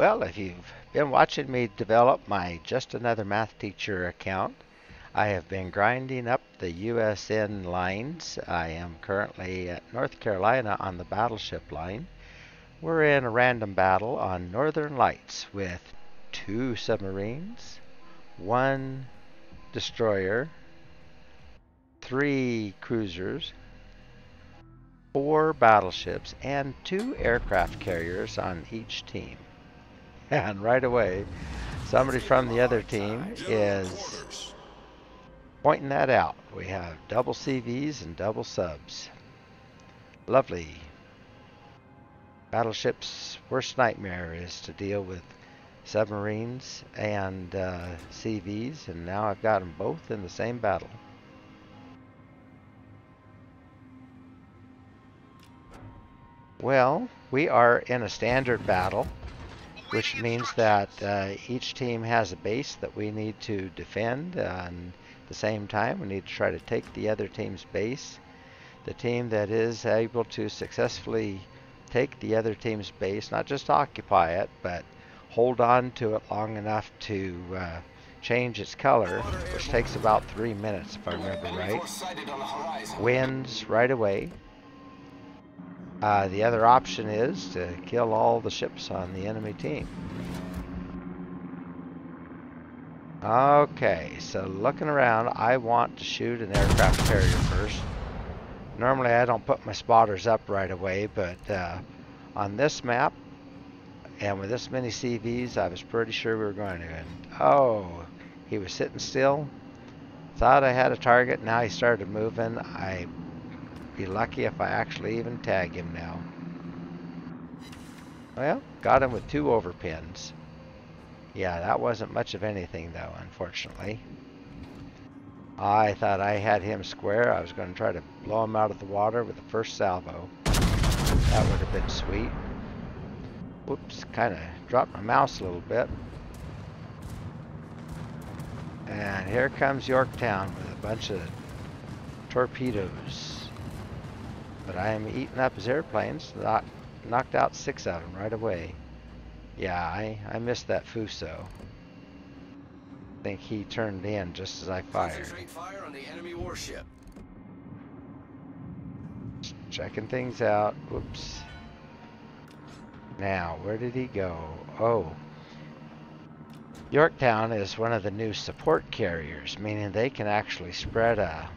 Well, if you've been watching me develop my Just Another Math Teacher account, I have been grinding up the USN lines. I am currently at North Carolina on the battleship line. We're in a random battle on Northern Lights with two submarines, one destroyer, three cruisers, four battleships, and two aircraft carriers on each team. And right away, somebody from the other team is pointing that out. We have double CVs and double subs. Lovely. Battleship's worst nightmare is to deal with submarines and uh, CVs, and now I've got them both in the same battle. Well, we are in a standard battle, which means that uh, each team has a base that we need to defend, uh, and at the same time, we need to try to take the other team's base. The team that is able to successfully take the other team's base, not just occupy it, but hold on to it long enough to uh, change its color, which takes about three minutes if I remember right, wins right away. Uh, the other option is to kill all the ships on the enemy team. Okay, so looking around, I want to shoot an aircraft carrier first. Normally I don't put my spotters up right away, but uh, on this map, and with this many CVs, I was pretty sure we were going to. And, oh, he was sitting still. Thought I had a target, now he started moving. I be lucky if I actually even tag him now. Well, got him with two overpens. Yeah, that wasn't much of anything though, unfortunately. I thought I had him square. I was going to try to blow him out of the water with the first salvo. That would have been sweet. Whoops, kind of dropped my mouse a little bit. And here comes Yorktown with a bunch of torpedoes. But I am eating up his airplanes. Knock, knocked out six of them right away. Yeah, I, I missed that Fuso. I think he turned in just as I fired. fire on the enemy warship. Checking things out. Whoops. Now, where did he go? Oh. Yorktown is one of the new support carriers, meaning they can actually spread a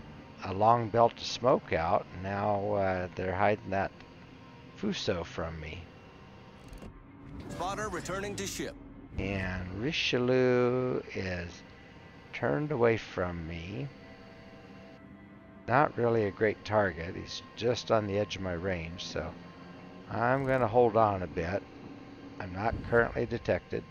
a long belt of smoke out. Now uh, they're hiding that Fuso from me. Spotter returning to ship. And Richelieu is turned away from me. Not really a great target. He's just on the edge of my range, so I'm going to hold on a bit. I'm not currently detected.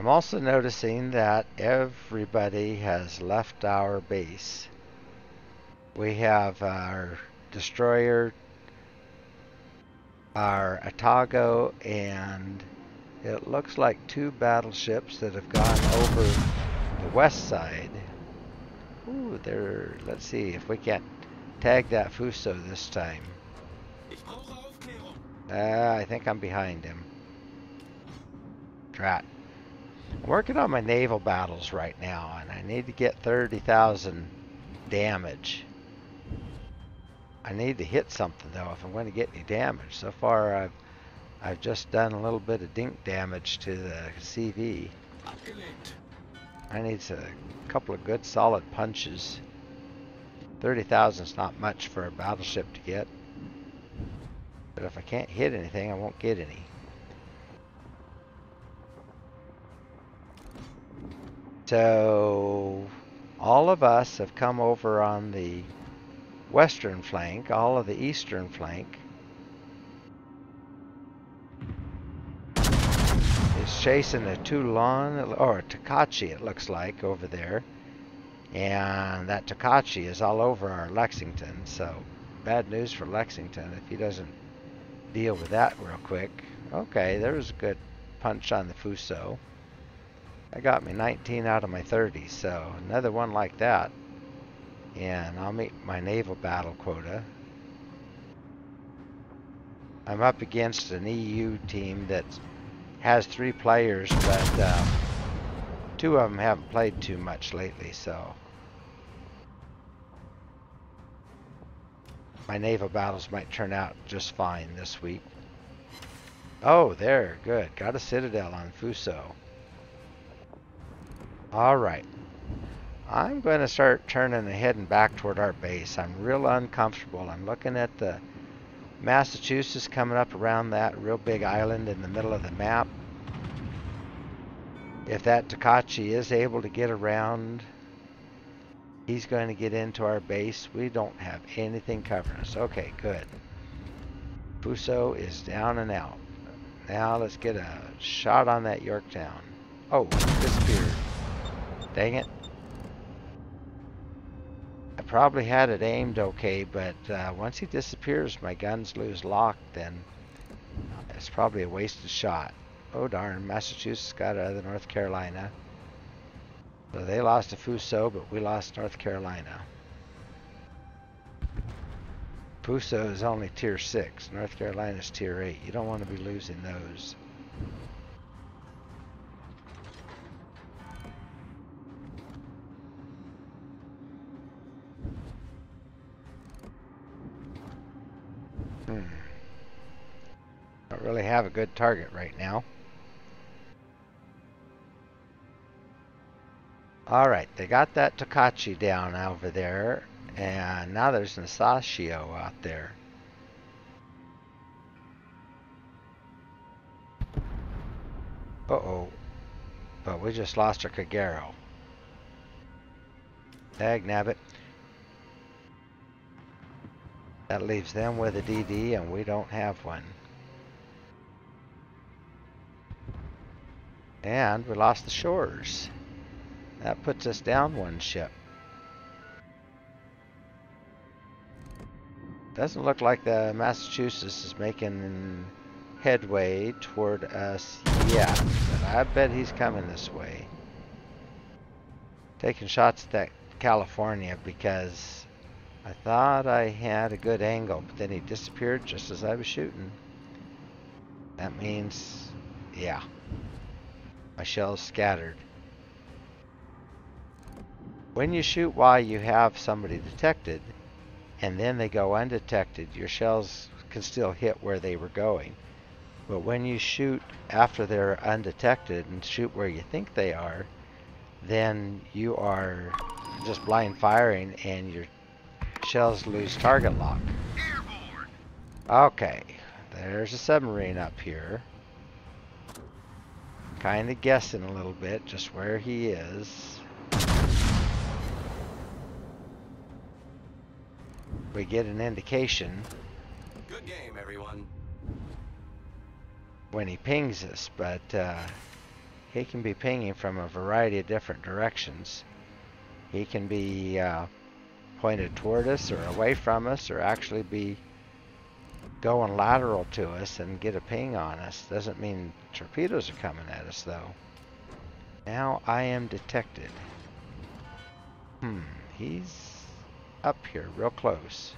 I'm also noticing that everybody has left our base. We have our destroyer, our Atago, and it looks like two battleships that have gone over the west side. Ooh, there, let's see if we can't tag that Fuso this time. Uh, I think I'm behind him. Drat. I'm working on my naval battles right now, and I need to get 30,000 damage. I need to hit something though if I'm going to get any damage. So far, I've I've just done a little bit of dink damage to the CV. I need a couple of good solid punches. 30,000 is not much for a battleship to get. But if I can't hit anything, I won't get any. So all of us have come over on the western flank, all of the eastern flank. is chasing a Toulon, or a Tokachi it looks like over there. And that Takachi is all over our Lexington, so bad news for Lexington if he doesn't deal with that real quick. Okay, there was a good punch on the Fuso. That got me 19 out of my 30, so another one like that. And I'll meet my naval battle quota. I'm up against an EU team that has three players, but um, two of them haven't played too much lately, so. My naval battles might turn out just fine this week. Oh, there, good. Got a citadel on Fuso. Alright. I'm going to start turning and heading back toward our base. I'm real uncomfortable. I'm looking at the Massachusetts coming up around that real big island in the middle of the map. If that Takachi is able to get around, he's going to get into our base. We don't have anything covering us. Okay, good. Fuso is down and out. Now let's get a shot on that Yorktown. Oh, disappeared. Dang it. I probably had it aimed okay, but uh, once he disappears, my guns lose lock, then it's probably a wasted shot. Oh darn, Massachusetts got out of North Carolina. So they lost to Fuso, but we lost North Carolina. Fuso is only tier 6. North Carolina is tier 8. You don't want to be losing those. Have a good target right now. Alright, they got that Tokachi down over there, and now there's an Asashio out there. Uh-oh. But we just lost our Kagero. Dag nabbit. That leaves them with a DD, and we don't have one. And we lost the shores. That puts us down one ship. Doesn't look like the Massachusetts is making headway toward us yet, but I bet he's coming this way. Taking shots at that California because I thought I had a good angle, but then he disappeared just as I was shooting. That means, yeah, my shells scattered. When you shoot while you have somebody detected, and then they go undetected, your shells can still hit where they were going. But when you shoot after they're undetected and shoot where you think they are, then you are just blind firing and your shells lose target lock. Okay, there's a submarine up here. Kind of guessing a little bit just where he is. we get an indication. Good game, everyone. When he pings us, but uh, he can be pinging from a variety of different directions. He can be uh, pointed toward us or away from us or actually be going lateral to us and get a ping on us. Doesn't mean torpedoes are coming at us though. Now I am detected. Hmm, he's up here, real close.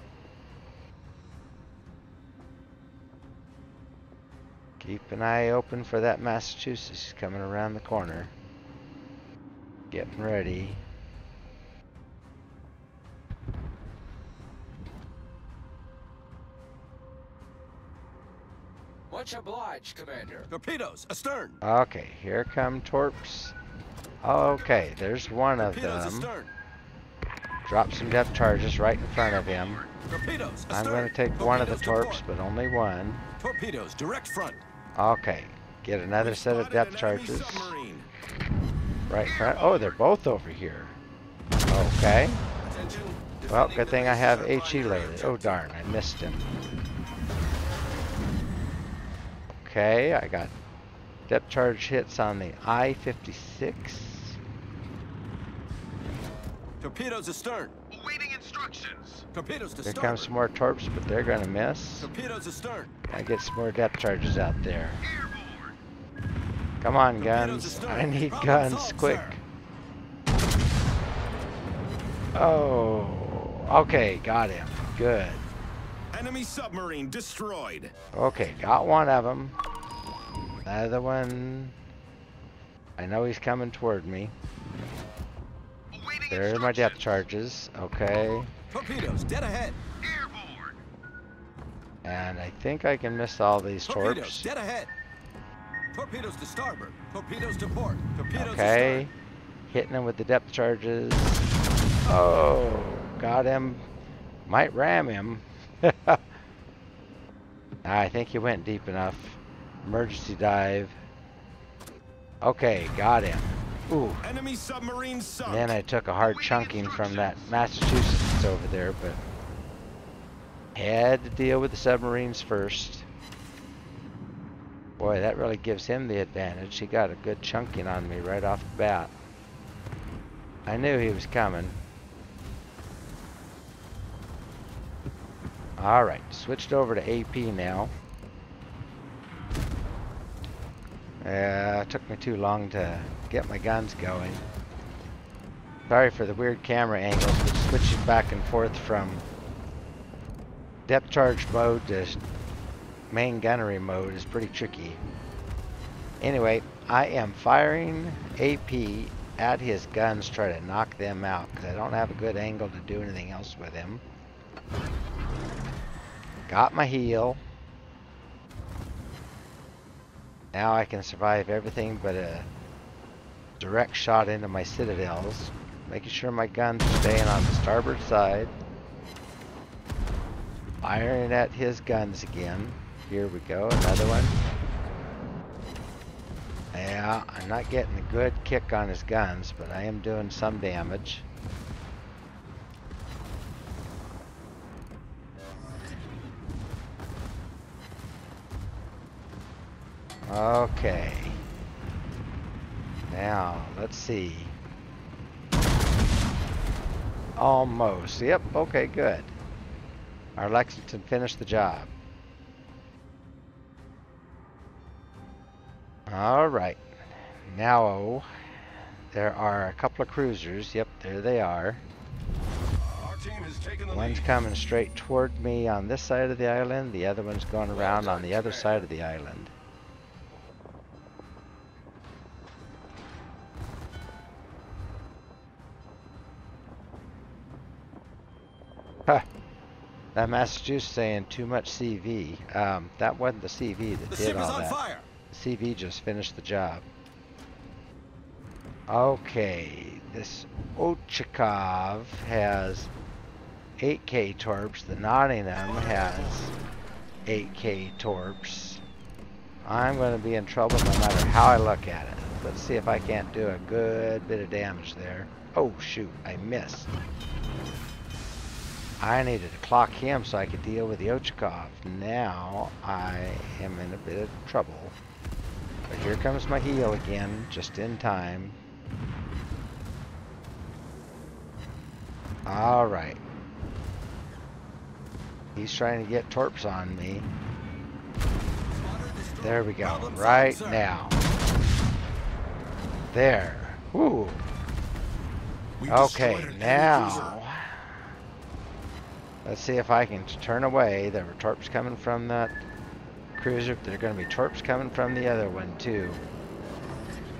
Keep an eye open for that Massachusetts coming around the corner. Getting ready. Much obliged, Commander. Torpedoes, astern. Okay, here come torps. Okay, there's one of Torpedoes them. astern. Drop some depth charges right in front of him. Torpedoes I'm going to take one of the torps, but only one. Torpedoes, direct front. Okay, get another We've set of depth charges submarine. right front. Oh, they're both over here. Okay. Well, good thing I have HE your loaded. Oh darn, I missed him. Okay, I got depth charge hits on the I-56. Torpedoes astern. Awaiting instructions. Torpedoes to Here starboard. comes some more torps, but they're gonna miss. Torpedoes astern. I get some more depth charges out there. Airborne. Come on, Torpedoes guns. astern. I need Problem guns, solved, quick. sir. Oh, okay, got him. Good. Enemy submarine destroyed. Okay, got one of them. The other one, I know he's coming toward me. There are my depth charges. Okay. Torpedoes dead ahead. Airborne. And I think I can miss all these Torpedoes torps. dead ahead. Torpedoes to starboard. Torpedoes to port. Torpedoes Okay. Hitting him with the depth charges. Oh, got him. Might ram him. I think he went deep enough. Emergency dive. Okay, got him. Ooh. Enemy submarine sunk. Then I took a hard chunking from that Massachusetts over there, but had to deal with the submarines first. Boy, that really gives him the advantage. He got a good chunking on me right off the bat. I knew he was coming. Alright, switched over to AP now. Uh, took me too long to get my guns going. Sorry for the weird camera angles, but switching back and forth from depth charge mode to main gunnery mode is pretty tricky. Anyway, I am firing AP at his guns, try to knock them out, because I don't have a good angle to do anything else with him. Got my heel. Now I can survive everything but a direct shot into my citadels. Making sure my guns staying on the starboard side. Firing at his guns again. Here we go, another one. Yeah, I'm not getting a good kick on his guns, but I am doing some damage. Okay. Now, let's see. Almost. Yep, okay, good. Our Lexington finished the job. Alright. Now, there are a couple of cruisers. Yep, there they are. Our team has taken the One's lead. coming straight toward me on this side of the island. The other one's going around on the other side of the island. That Massachusetts saying too much CV. Um, that wasn't the CV that The did all on that. fire. The CV just finished the job. Okay, this Ochakov has 8K torps. The Nottingham has 8K torps. I'm going to be in trouble no matter how I look at it. Let's see if I can't do a good bit of damage there. Oh shoot, I missed. I needed to clock him so I could deal with the Ochakov. Now I am in a bit of trouble. But here comes my heel again, just in time. Alright. He's trying to get torps on me. There we go. Right now. There. We Okay, destroyed an enemy cruiser. now. Let's see if I can turn away. There were torps coming from that cruiser. There are going to be torps coming from the other one, too.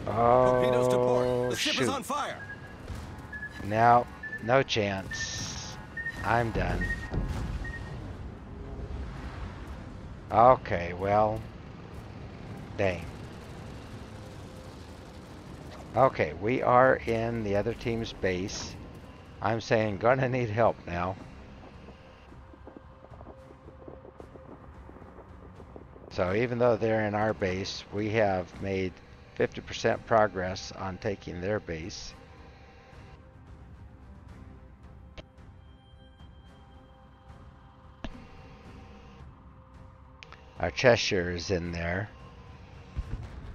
Torpedoes to port. Oh, The ship shoot. is on fire. No, no chance. I'm done. Okay, well. Dang. Okay, we are in the other team's base. I'm saying gonna need help now. So even though they're in our base, we have made 50% progress on taking their base. Our Cheshire is in there.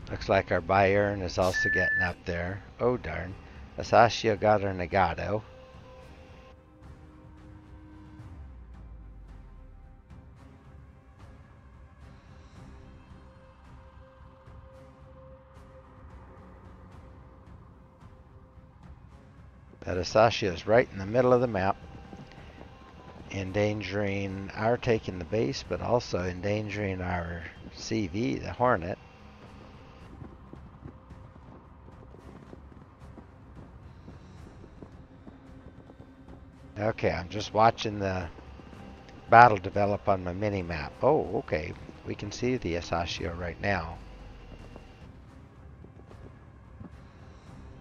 Looks like our Bayern is also getting up there. Oh darn. Asashio got her Negado. That Asashio is right in the middle of the map. endangering our taking the base, but also endangering our CV, the Hornet. Okay, I'm just watching the battle develop on my mini map. Oh, okay. We can see the Asashio right now.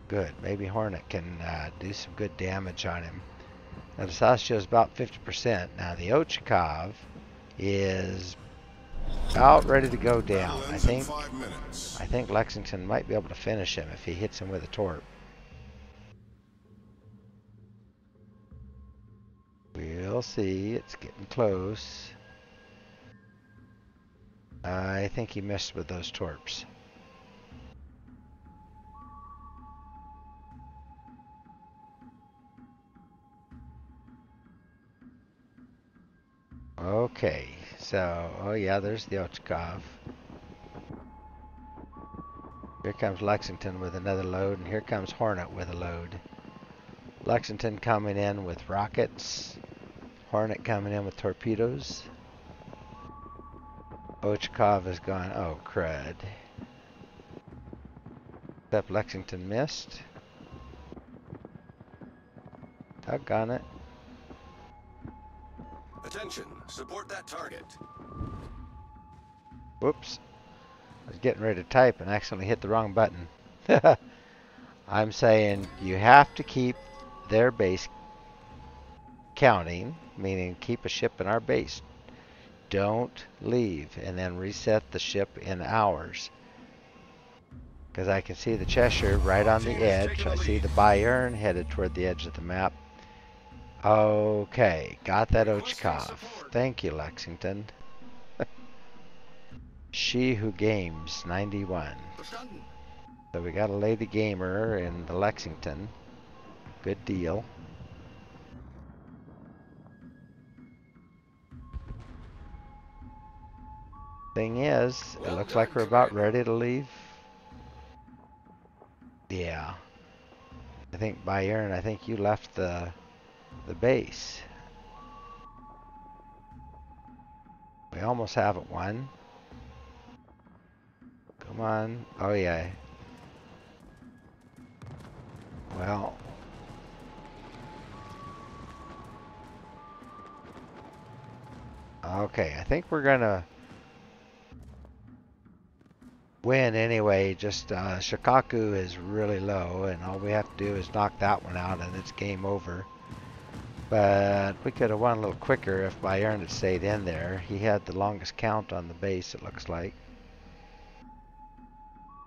Good. Maybe Hornet can uh, do some good damage on him. Now the Asashio is about 50%. Now the Ochakov is about ready to go down. I think I think Lexington might be able to finish him if he hits him with a torp. We'll see. It's getting close. I think he missed with those torps. Okay, so, oh yeah, there's the Ochakov. Here comes Lexington with another load, and here comes Hornet with a load. Lexington coming in with rockets. Hornet coming in with torpedoes. Ochakov is gone. Oh, crud. Except Lexington missed. Doggone it. Attention, support that target. Whoops. I was getting ready to type and accidentally hit the wrong button. I'm saying you have to keep their base counting, meaning keep a ship in our base. Don't leave and then reset the ship in ours. Because I can see the Cheshire right on the edge. I see the Bayern headed toward the edge of the map. Okay, got that Ochakov. Thank you, Lexington. she Who Games 91. So we got a lady gamer in the Lexington. Good deal. Thing is, it looks like we're about ready to leave. Yeah. I think Bayern, I think you left the the base. We almost have it won. Come on. Oh, yeah. Well. Okay, I think we're going to win anyway. Just uh, Shokaku is really low, and all we have to do is knock that one out, and it's game over. But we could have won a little quicker if Bayern had stayed in there. He had the longest count on the base, it looks like.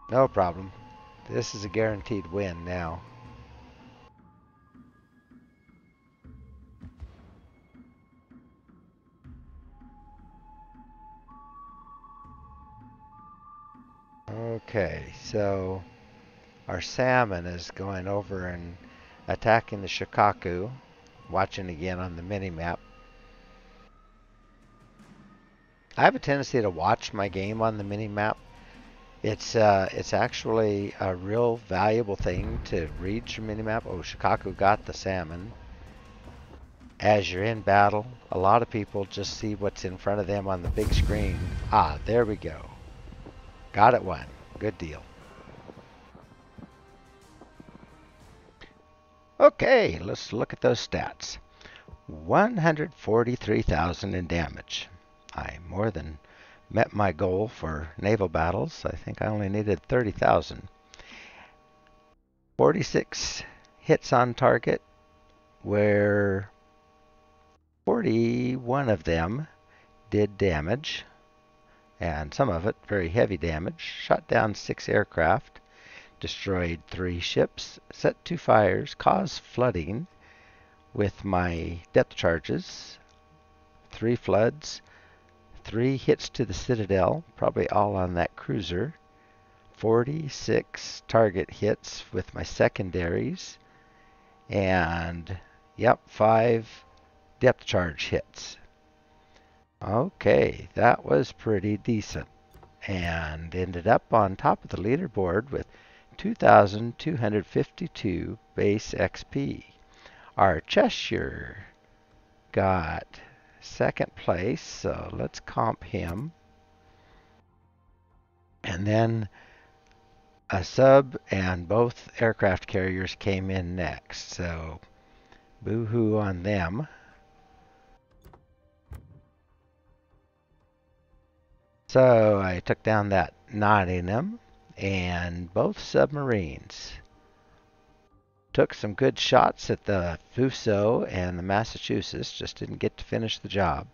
No problem. This is a guaranteed win now. Okay, so our salmon is going over and attacking the Shokaku watching again on the mini map. I have a tendency to watch my game on the mini map. It's uh, it's actually a real valuable thing to read your mini map. Oh, Shokaku got the salmon. As you're in battle, a lot of people just see what's in front of them on the big screen. Ah, there we go. Got it one. Good deal. Okay, let's look at those stats. 143,000 in damage. I more than met my goal for naval battles. I think I only needed 30,000. 46 hits on target, where 41 of them did damage, and some of it very heavy damage. Shot down six aircraft destroyed three ships, set two fires, caused flooding with my depth charges, three floods, three hits to the Citadel, probably all on that cruiser, 46 target hits with my secondaries, and yep, five depth charge hits. Okay, that was pretty decent. And ended up on top of the leaderboard with 2,252 base XP. Our Cheshire got second place, so let's comp him. And then a sub and both aircraft carriers came in next, so boo-hoo on them. So I took down that Nottingham and both submarines. Took some good shots at the Fuso and the Massachusetts, just didn't get to finish the job.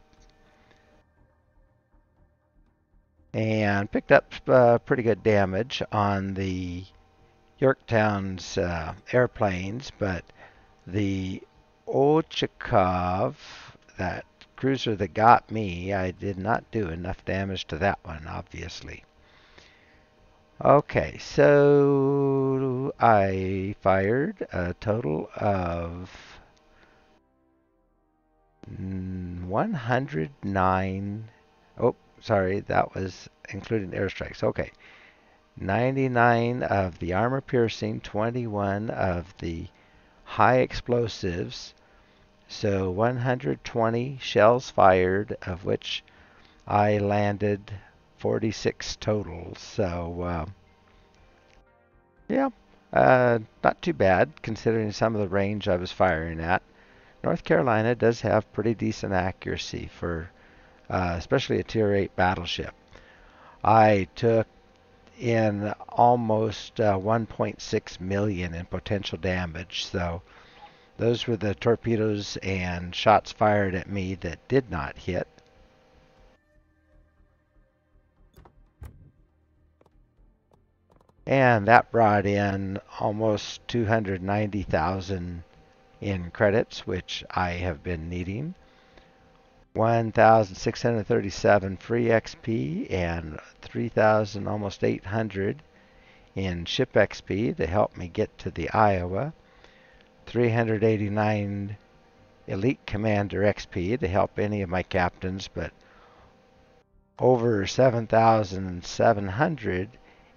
And picked up uh, pretty good damage on the Yorktown's uh, airplanes, but the Ochakov, that cruiser that got me, I did not do enough damage to that one, obviously. Okay, so I fired a total of 109. Oh, sorry, that was including airstrikes. Okay, 99 of the armor piercing, 21 of the high explosives, so 120 shells fired, of which I landed 46 total. So, uh, yeah, uh, not too bad considering some of the range I was firing at. North Carolina does have pretty decent accuracy for, uh, especially a Tier 8 battleship. I took in almost uh, 1.6 million in potential damage, so those were the torpedoes and shots fired at me that did not hit. And that brought in almost 290,000 in credits, which I have been needing. 1,637 free XP and 3,000 almost 800 in ship XP to help me get to the Iowa. 389 Elite Commander XP to help any of my captains, but over 7,700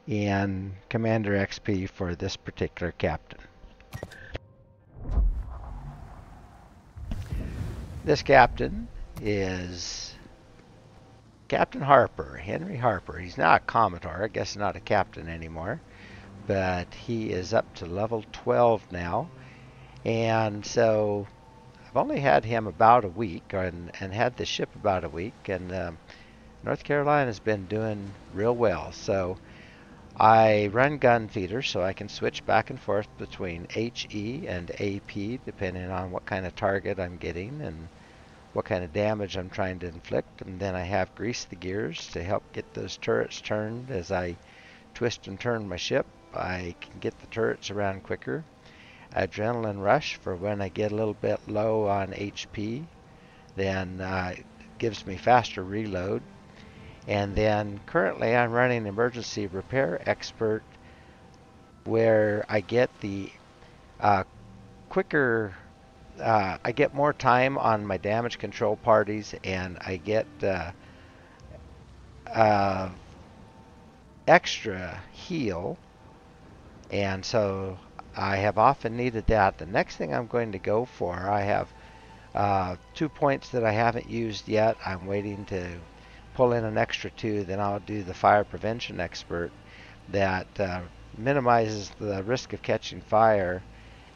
in Commander XP for this particular captain. This captain is Captain Harper, Henry Harper. He's not a Commodore, I guess not a captain anymore, but he is up to level 12 now. And so I've only had him about a week and, and had the ship about a week. And um, North Carolina's been doing real well. So I run gun feeder so I can switch back and forth between HE and AP depending on what kind of target I'm getting and what kind of damage I'm trying to inflict. And then I have grease the gears to help get those turrets turned as I twist and turn my ship. I can get the turrets around quicker adrenaline rush for when I get a little bit low on HP. Then uh, gives me faster reload. And then currently I'm running emergency repair expert where I get the uh, quicker, uh, I get more time on my damage control parties and I get uh, uh, extra heal. And so I have often needed that. The next thing I'm going to go for, I have uh, two points that I haven't used yet. I'm waiting to pull in an extra two. Then I'll do the fire prevention expert that uh, minimizes the risk of catching fire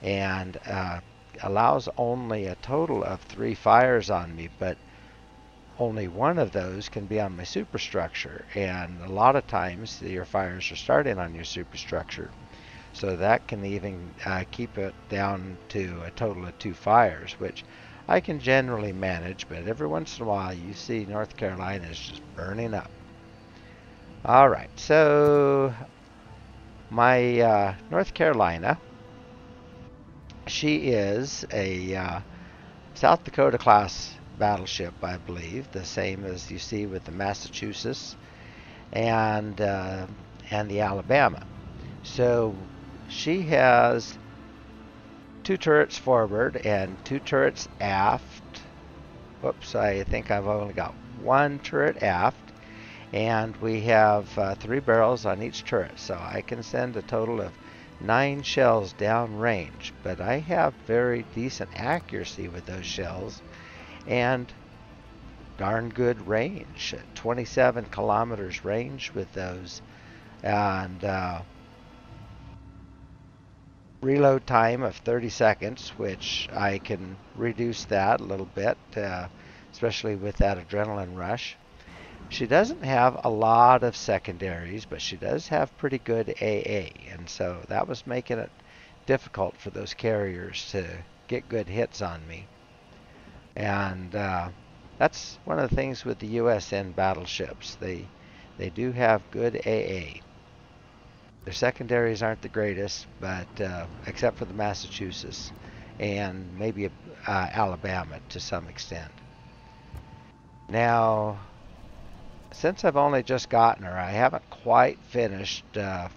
and uh, allows only a total of three fires on me, but only one of those can be on my superstructure. And a lot of times your fires are starting on your superstructure. So that can even uh, keep it down to a total of two fires, which I can generally manage, but every once in a while you see North Carolina is just burning up. Alright, so my uh, North Carolina, she is a uh, South Dakota class battleship, I believe, the same as you see with the Massachusetts and uh, and the Alabama. So she has two turrets forward and two turrets aft. Whoops, I think I've only got one turret aft. And we have uh, three barrels on each turret, so I can send a total of nine shells down range. But I have very decent accuracy with those shells. and darn good range 27 kilometers range with those and uh, reload time of 30 seconds which I can reduce that a little bit uh, especially with that adrenaline rush she doesn't have a lot of secondaries but she does have pretty good AA and so that was making it difficult for those carriers to get good hits on me and uh, that's one of the things with the USN battleships. They they do have good AA. Their secondaries aren't the greatest, but uh, except for the Massachusetts and maybe uh, Alabama to some extent. Now, since I've only just gotten her, I haven't quite finished uh,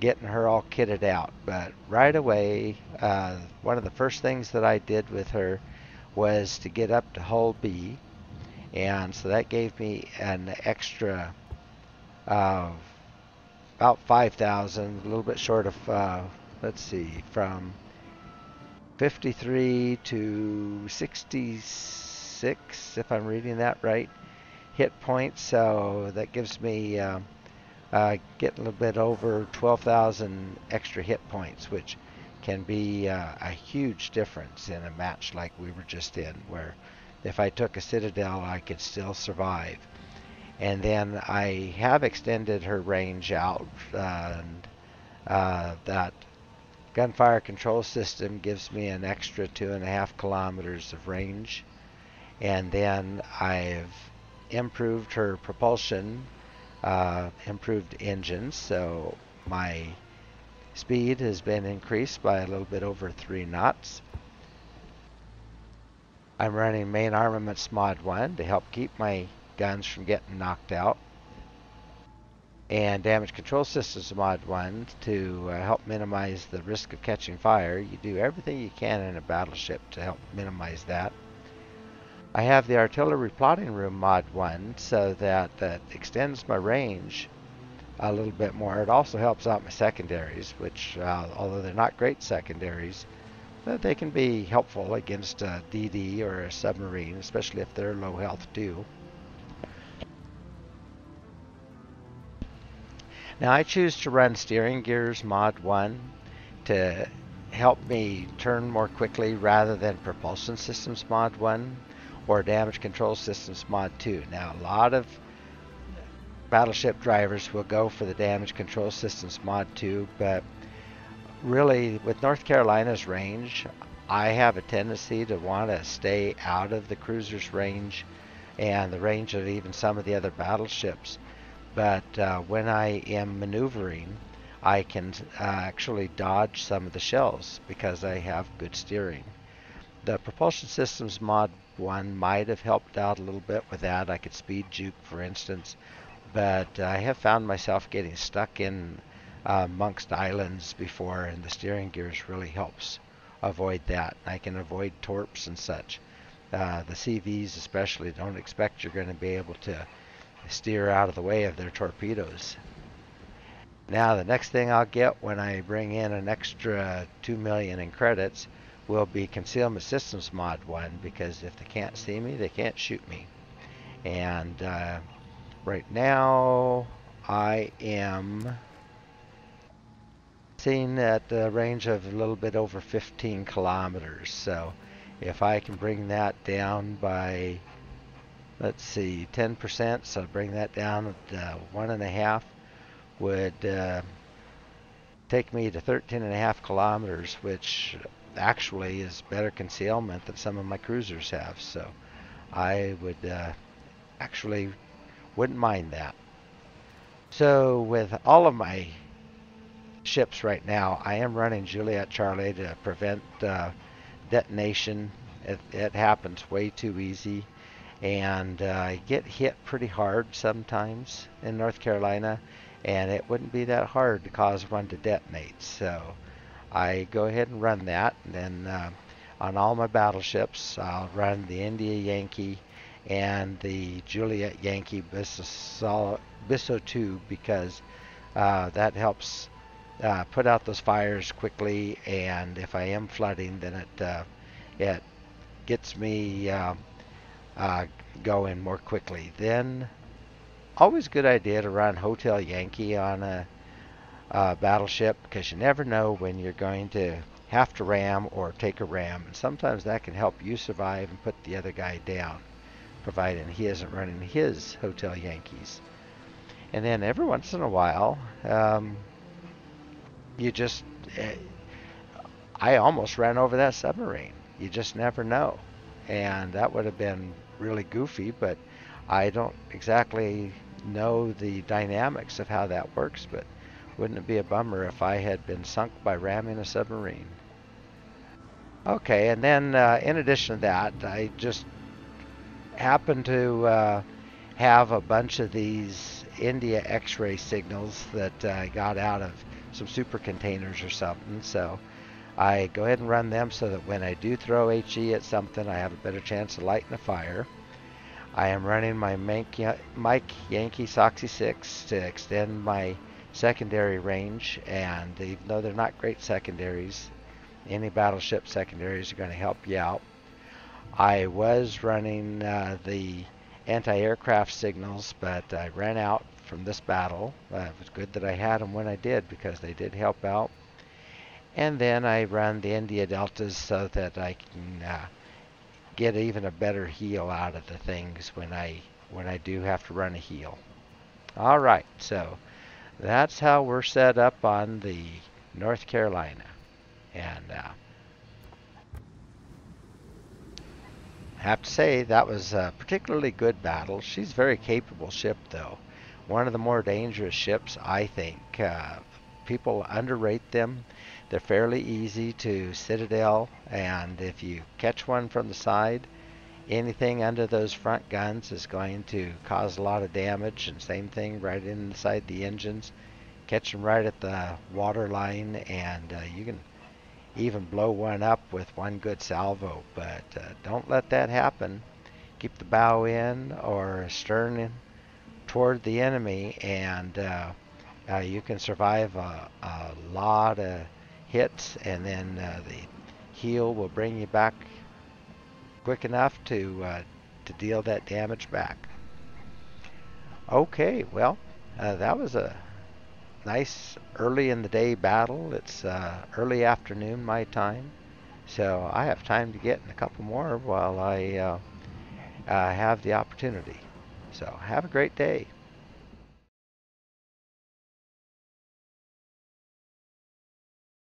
getting her all kitted out. But right away, uh, one of the first things that I did with her was to get up to hull B and so that gave me an extra uh, about 5,000, a little bit short of, uh, let's see, from 53 to 66, if I'm reading that right, hit points. So that gives me uh, uh, getting a little bit over 12,000 extra hit points, which can be uh, a huge difference in a match like we were just in, where if I took a Citadel, I could still survive. And then I have extended her range out, and uh, that gunfire control system gives me an extra two and a half kilometers of range. And then I've improved her propulsion, uh, improved engines, so my speed has been increased by a little bit over three knots. I'm running main armaments mod 1 to help keep my guns from getting knocked out. And damage control systems mod 1 to uh, help minimize the risk of catching fire. You do everything you can in a battleship to help minimize that. I have the artillery plotting room mod 1 so that that extends my range a little bit more. It also helps out my secondaries, which, uh, although they're not great secondaries, they can be helpful against a DD or a submarine, especially if they're low health too. Now I choose to run steering gears mod 1 to help me turn more quickly rather than propulsion systems mod 1 or damage control systems mod 2. Now a lot of battleship drivers will go for the damage control systems mod 2 but really, with North Carolina's range, I have a tendency to want to stay out of the cruiser's range and the range of even some of the other battleships. But uh, when I am maneuvering, I can uh, actually dodge some of the shells because I have good steering. The propulsion systems mod 1 might have helped out a little bit with that. I could speed juke, for instance, but I have found myself getting stuck in uh, amongst islands before, and the steering gears really helps avoid that. I can avoid torps and such. Uh, the CVs especially don't expect you're going to be able to steer out of the way of their torpedoes. Now the next thing I'll get when I bring in an extra 2 million in credits will be concealment systems mod 1 because if they can't see me they can't shoot me and uh, right now I am seen at a range of a little bit over 15 kilometers. So if I can bring that down by, let's see, 10%, so bring that down to one and a half would uh, take me to 13 and a half kilometers, which actually is better concealment than some of my cruisers have. So I would uh, actually wouldn't mind that. So with all of my ships right now. I am running Juliet Charlie to prevent uh, detonation. It, it, happens way too easy. And uh, I get hit pretty hard sometimes in North Carolina, and it wouldn't be that hard to cause one to detonate. So I go ahead and run that. And then uh, on all my battleships, I'll run the India Yankee and the Juliet Yankee Bisso, Bisso 2 because uh, that helps uh, put out those fires quickly, and if I am flooding, then it uh, it gets me uh, go in more quickly. Then, always a good idea to run Hotel Yankee on a, a battleship because you never know when you're going to have to ram or take a ram. And sometimes that can help you survive and put the other guy down, providing he isn't running his Hotel Yankees. And then every once in a while, um, you just, uh, I almost ran over that submarine. You just never know. And that would have been really goofy, but I don't exactly know the dynamics of how that works, but wouldn't it be a bummer if I had been sunk by ramming a submarine? Okay, and then uh, in addition to that, I just happened to uh, have a bunch of these India X-ray signals that I got out of some super containers or something. So I go ahead and run them so that when I do throw HE at something, I have a better chance of lighting a fire. I am running my Mike Yankee Soxisix to extend my secondary range, and even though they're not great secondaries, any battleship secondaries are going to help you out. I was running uh, the anti-aircraft signals, but I ran out from this battle. Uh, it was good that I had them when I did because they did help out. And then I run the India Deltas so that I can uh, get even a better heal out of the things when I when I do have to run a heal. All right, so that's how we're set up on the North Carolina. And uh, I have to say that was a particularly good battle. She's a very capable ship, though. One of the more dangerous ships, I think. Uh, people underrate them. They're fairly easy to citadel, and if you catch one from the side, anything under those front guns is going to cause a lot of damage. And same thing right inside the engines. Catch them right at the water line, and uh, you can even blow one up with one good salvo. But uh, don't let that happen. Keep the bow in or stern in toward the enemy, and uh, uh, you can survive a, a, lot of hits, and then uh, the heal will bring you back quick enough to uh, to deal that damage back. Okay, well, uh, that was a nice early in the day battle. It's uh, early afternoon my time, so I have time to get in a couple more while I uh, have the opportunity. So have a great day.